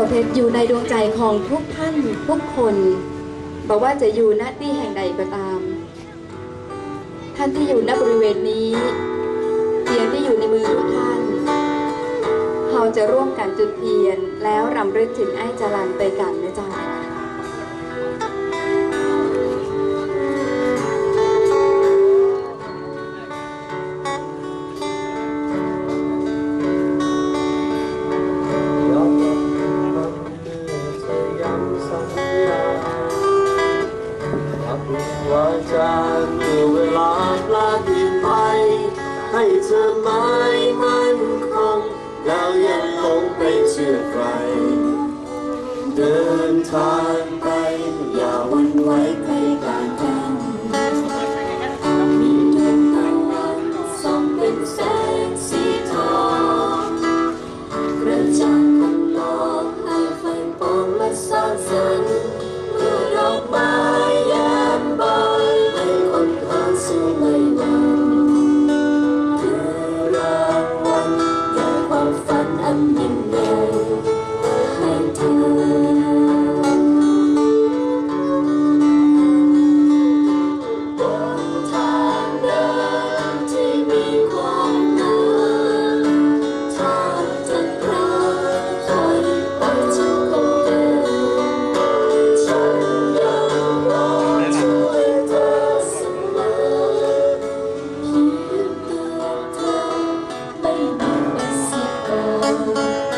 อเพชรอยู่ในดวงใจของทุกท่านทุกคนบอกว่าจะอยู่ณที่แห่งใดก็ตาม ท่านที่อยู่ณบริเวณนี้เทียนที่อยู่ในมือทุกท่านเราจะร่วมกันจุดเทียนแล้วรำลึกถึงไอ้จรันไปกัน วาจาเมื่อเวลาพลาดที่ไป ให้เธอไม่มั่นคงแล้วยังหลงไปเชื่อใคร ก่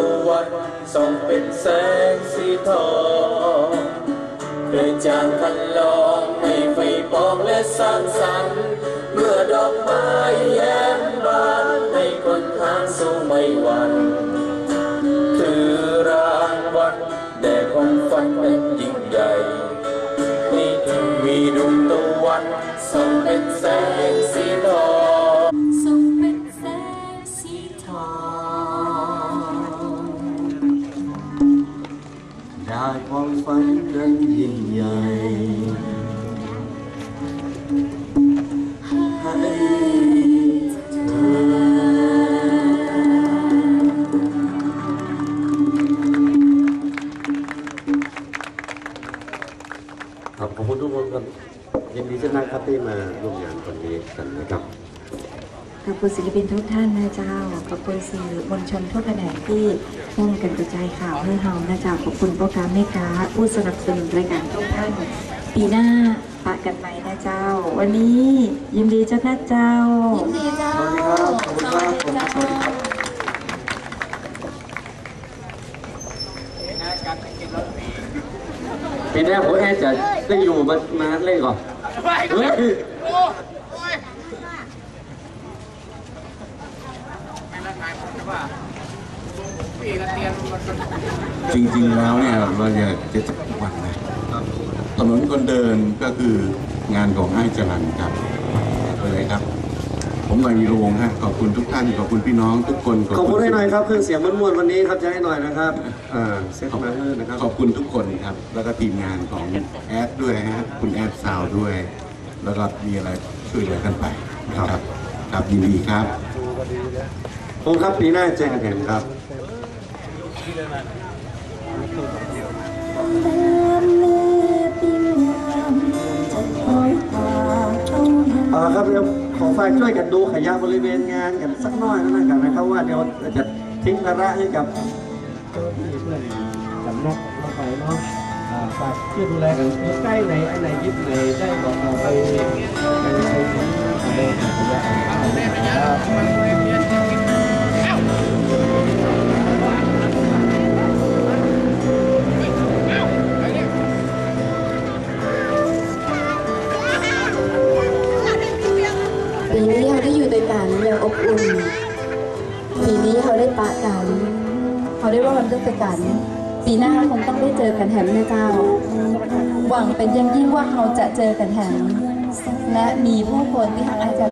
วงตะวันส่องเป็นแสงสีทองกระจ่างคันลองให้ไฟปองและสร้างสรรค์ เมื่อดอกไม้แย้มบานให้คนทางสู่ไม่หวันคือรางวัลแด่ความฝันอันยิ่งใหญ่นี่มีดวงตะวันส่องเป็นแสงสีทอง ได้ความฝันอันยิ่งใหญ่ ให้เธอขอบคุณทุกคนครับยินดีเช่นนั้นครับที่มาร่วมงานวันนี้กันนะครับ ขอบคุณศิลปินทุกท่านนะเจ้า ขอบคุณสื่อมวลชนทุกแขนที่ร่วมกันกระจายข่าวให้เฮานะเจ้า ขอบคุณโปรแกรมเมกาผู้สนับสนุนรายการทุกท่าน ปีหน้าปะกันใหม่นะเจ้า วันนี้ยินดีเจ้านะเจ้า ยินดีเจ้าสวัสดีครับขอบคุณครับผมสวัสดีครับปีนี้ผมแอจะได้อยู่มามาเล่นก่อนเฮ้ย จริงๆแล้วเนี่ยเราอยากจะจัดทุกวันนะถนนคนเดินก็คืองานของไอ้จรันครับไปเลยครับ ผมหน่อยวีรวงศ์ฮะขอบคุณทุกท่านขอบคุณพี่น้องทุกคนขอบคุณให้หน่อยครับเครื่องเสียงม้วนๆวันนี้ครับจะให้หน่อยนะครับอ่าเซ็ตมาให้นะครับขอบคุณทุกคนครับ แล้วก็ทีมงานของแอดด้วยฮะคุณแอดซาวด้วย แล้วก็มีอะไรช่วยเหลือกันไปนะครับ ครับยินดีครับ ผมครับปีหน้าเจอกันเห็นครับเอาละครับเดี๋ยวขอฝากช่วยกันดูขยะบริเวณงานกันสักหน่อยนะกันนะครับว่าเดี๋ยวจะทิ้งภาระให้กับสำนักลงไปเนาะฝากช่วยดูแลกันใกล้ไหนอันไหนยิบไหนได้บอกเราไปไปไปถึงอะ อบอุ่นปีนี้เขาได้ปะกันเขาได้ร่วมด้วยกันปีหน้าคงต้องได้เจอกันแถมนะเจ้า หวังเป็นอยังยิ่งว่าเขาจะเจอกันแถมและมีผู้คนที่ทางอาจจะ